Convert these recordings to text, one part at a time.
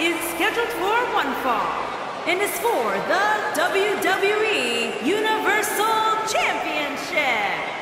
is scheduled for one fall and is for the WWE Universal Championship.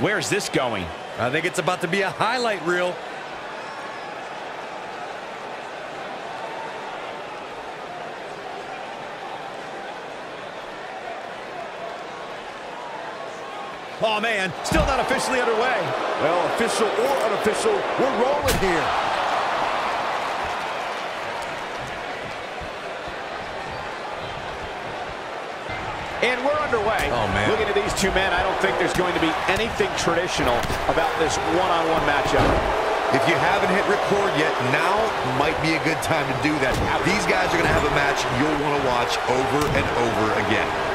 Where's this going? I think it's about to be a highlight reel. Oh, man, still not officially underway. Well, official or unofficial, we're rolling here. And we're underway. Oh, man. Looking at these two men, I don't think there's going to be anything traditional about this one-on-one -on -one matchup. If you haven't hit record yet, now might be a good time to do that. These guys are going to have a match you'll want to watch over and over again.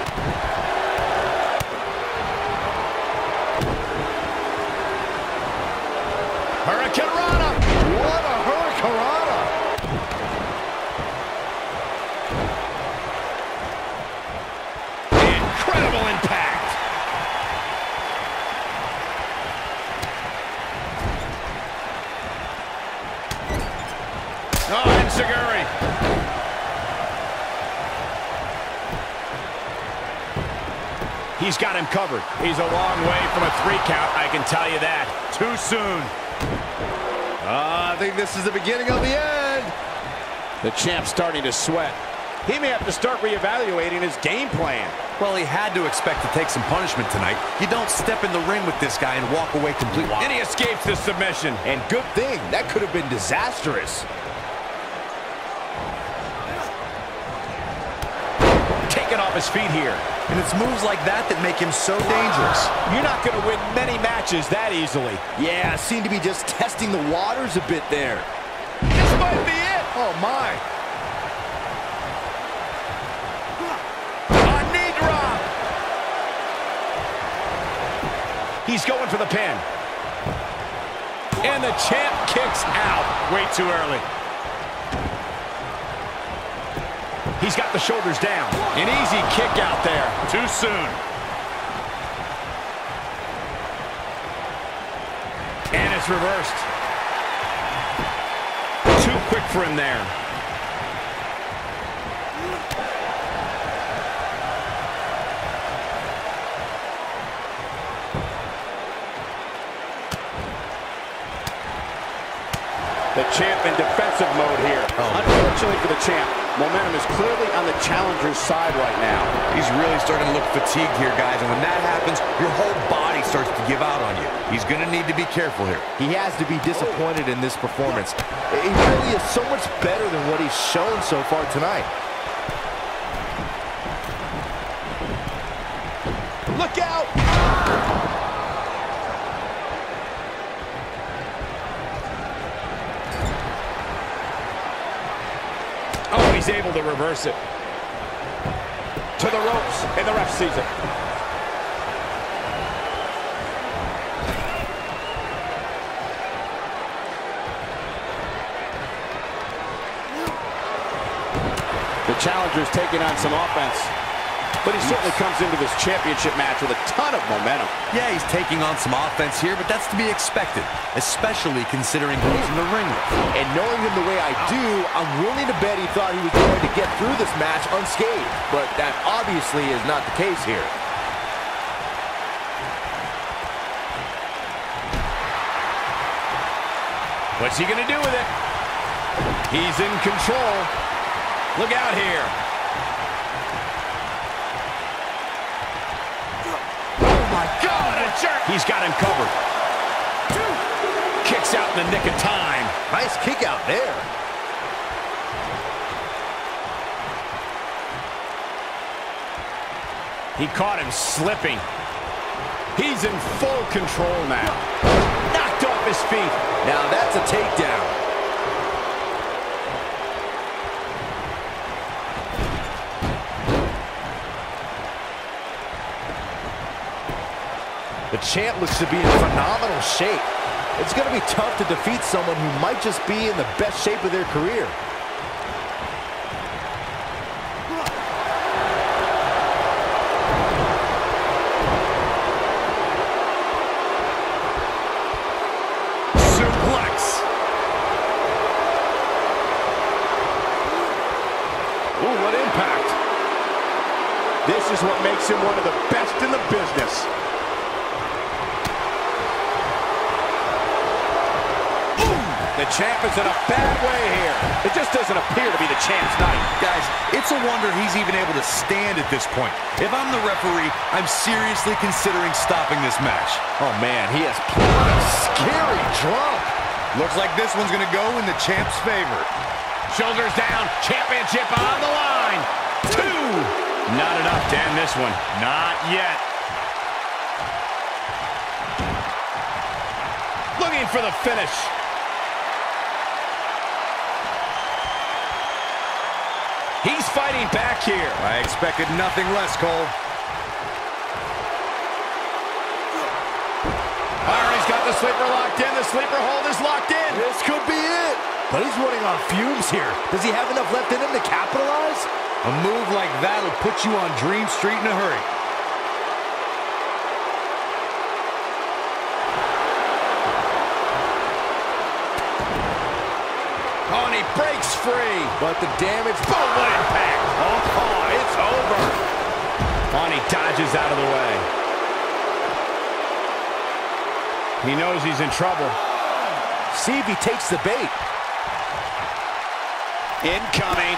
He's got him covered. He's a long way from a three count, I can tell you that. Too soon. Ah, I think this is the beginning of the end. The champ's starting to sweat. He may have to start reevaluating his game plan. Well, he had to expect to take some punishment tonight. You don't step in the ring with this guy and walk away completely. And he escapes the submission. And good thing, that could have been disastrous. Taken off his feet here. And it's moves like that that make him so dangerous. You're not going to win many matches that easily. Yeah, seemed to be just testing the waters a bit there. This might be it. Oh, my. A knee drop. He's going for the pin. And the champ kicks out. Way too early. He's got the shoulders down. An easy kick out there. Too soon. And it's reversed. Too quick for him there. The champ in defensive mode here. Oh. Unfortunately for the champ, momentum is clearly on the challenger's side right now. He's really starting to look fatigued here, guys, and when that happens, your whole body starts to give out on you. He's going to need to be careful here. He has to be disappointed in this performance. He really is so much better than what he's shown so far tonight. Look out! Oh, he's able to reverse it. to the ropes, and the ref sees it. The challenger's taking on some offense. But he certainly comes into this championship match with a ton of momentum. Yeah, he's taking on some offense here, but that's to be expected, especially considering who's in the ring with. And knowing him the way I do, I'm willing to bet he thought he was going to get through this match unscathed. But that obviously is not the case here. What's he going to do with it? He's in control. Look out here. Oh, my God, a jerk. He's got him covered. Kicks out in the nick of time. Nice kick out there. He caught him slipping. He's in full control now. Knocked off his feet. Now that's a takedown. The champ looks to be in phenomenal shape. It's going to be tough to defeat someone who might just be in the best shape of their career. Suplex. Ooh, what impact. This is what makes him one of the best in the business. Ooh, the champ is in a bad way here. It just doesn't appear to be the champ's night. Guys, it's a wonder he's even able to stand at this point. If I'm the referee, I'm seriously considering stopping this match. Oh, man, he has what a scary drop. Looks like this one's going to go in the champ's favor. Shoulders down, championship on the line. Two. Not enough to end this one. Not yet. Looking for the finish. He's fighting back here. I expected nothing less, Cole. Byron, he's got the sleeper locked in. The sleeper hold is locked in. This could be it. But he's running on fumes here. Does he have enough left in him to capitalize? A move like that will put you on Dream Street in a hurry. Oh, and he breaks free. But the damage... Boom, what impact. Oh, oh, it's over. He dodges out of the way. He knows he's in trouble. See if he takes the bait. Incoming.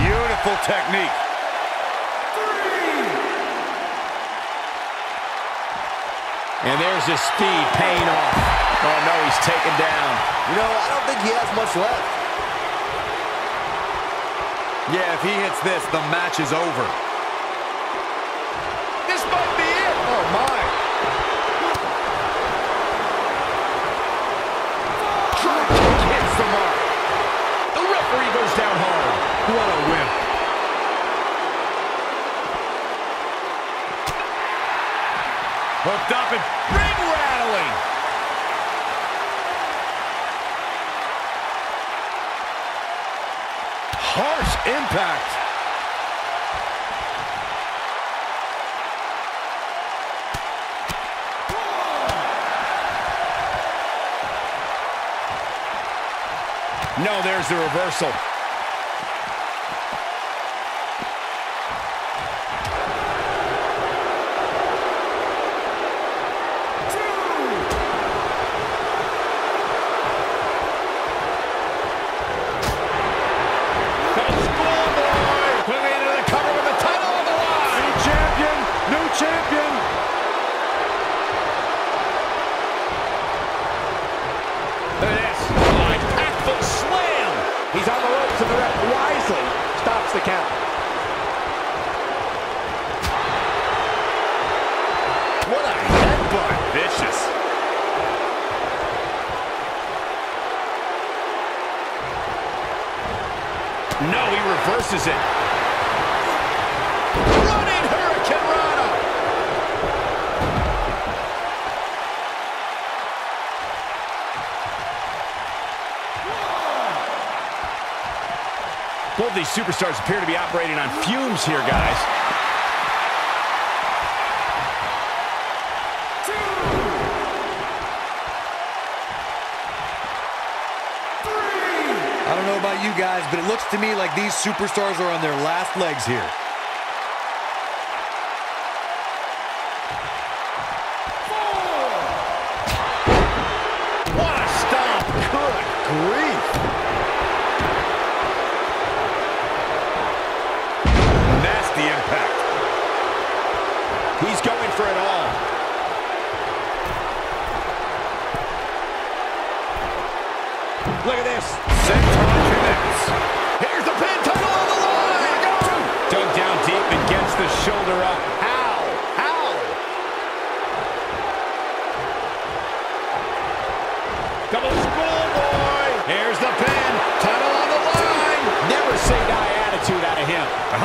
Beautiful technique. And there's his speed paying off. Oh, no, he's taken down. You know, I don't think he has much left. Yeah, if he hits this, the match is over. This might be it. Oh, my. Drop hits the mark. The referee goes down hard. What a wimp. Hooked up and ring rattling. Harsh impact. No, there's the reversal. Champion. Look at this. Oh, impactful slam. He's on the ropes and the ref wisely stops the count. What a misses it. Running Hurricanrana. Both these superstars appear to be operating on fumes here, guys. I don't know about you guys, but it looks to me like these superstars are on their last legs here. What a stomp. Good grief.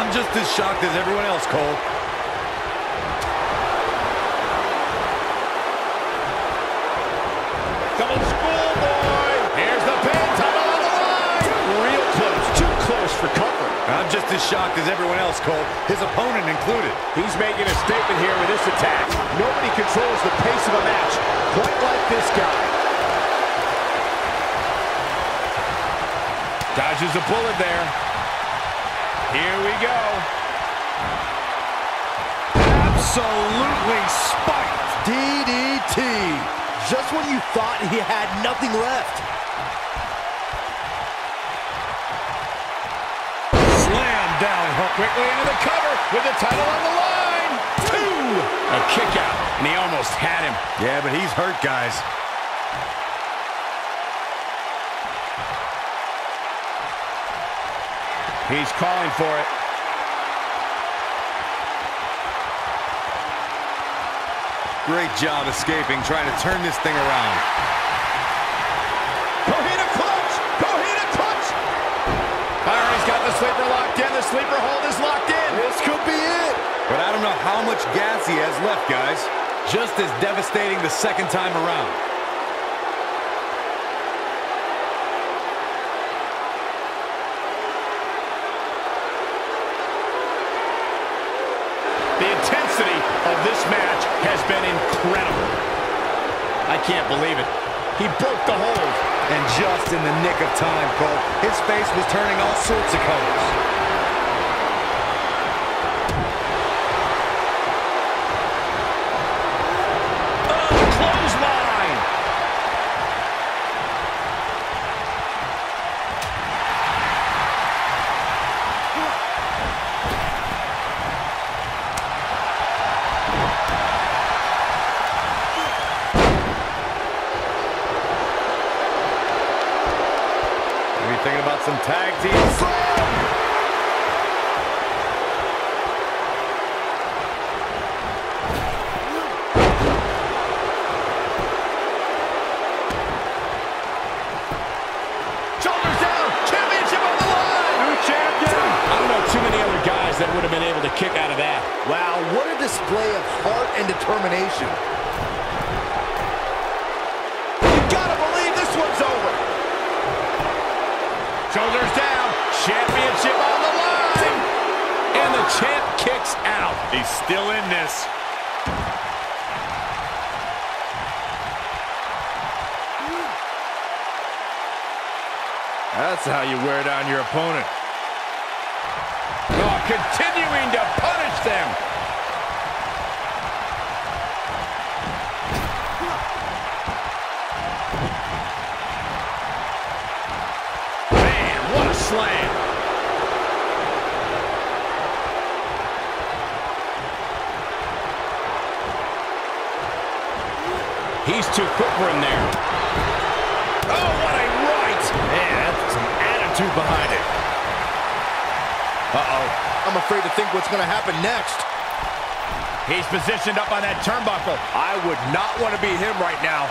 I'm just as shocked as everyone else, Cole. Double schoolboy. Here's the pin. Title on the line. Real close. Too close for comfort. I'm just as shocked as everyone else, Cole, his opponent included. He's making a statement here with this attack. Nobody controls the pace of a match quite like this guy. Dodges a bullet there. Here we go. Absolutely spiked. DDT. Just when you thought he had nothing left. Slam down hook. Quickly into the cover with the title on the line. Two. A kick out. And he almost had him. Yeah, but he's hurt, guys. He's calling for it. Great job escaping, trying to turn this thing around. Kohina clutch. Kohina clutch. Byron's got the sleeper locked in. The sleeper hold is locked in. This could be it. But I don't know how much gas he has left, guys. Just as devastating the second time around. The intensity of this match has been incredible. I can't believe it. He broke the hold. And just in the nick of time, Cole. His face was turning all sorts of colors. Determination. You gotta believe this one's over. Shoulders down. Championship on the line. And the champ kicks out. He's still in this. That's how you wear down your opponent. Oh, continuing to too quick for him there. Oh, what a right. That's some attitude behind it. Uh-oh. I'm afraid to think what's going to happen next. He's positioned up on that turnbuckle. I would not want to be him right now.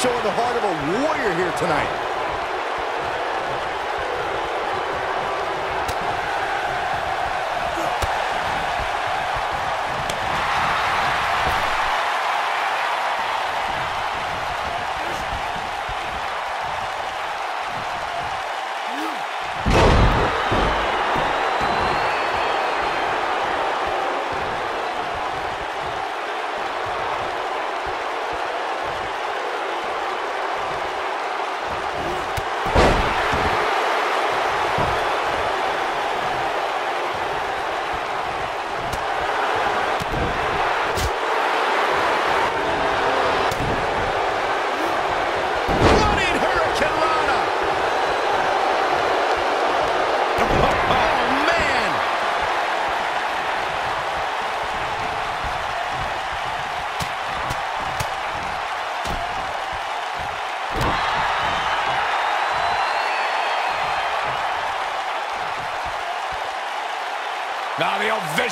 Showing the heart of a warrior here tonight.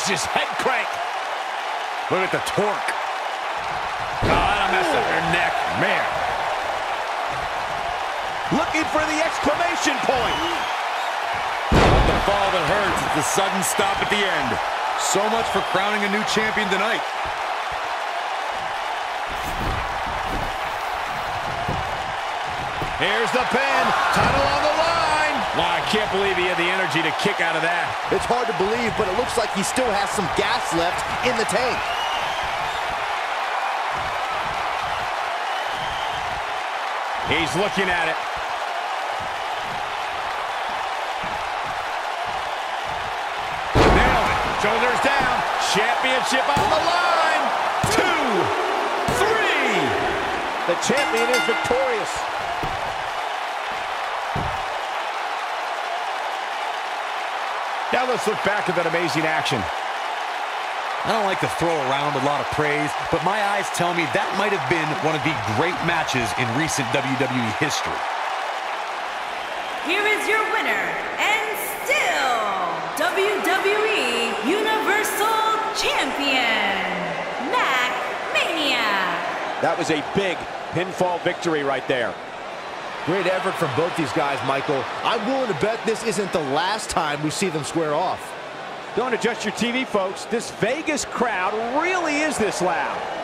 The old head crank. Look at the torque. Oh, that'll mess up your neck. Man. Looking for the exclamation point. The fall that hurts is the sudden stop at the end. So much for crowning a new champion tonight. Here's the pin. Title on the line. Wow, I can't believe he had the energy to kick out of that. It's hard to believe, but it looks like he still has some gas left in the tank. He's looking at it. Nailed it. Shoulders down. Championship on the line. Two. Three. The champion is victorious. Now let's look back at that amazing action. I don't like to throw around a lot of praise, but my eyes tell me that might have been one of the great matches in recent WWE history. Here is your winner, and still WWE Universal Champion, Mack Maniac. That was a big pinfall victory right there. Great effort from both these guys, Michael. I'm willing to bet this isn't the last time we see them square off. Don't adjust your TV, folks. This Vegas crowd really is this loud.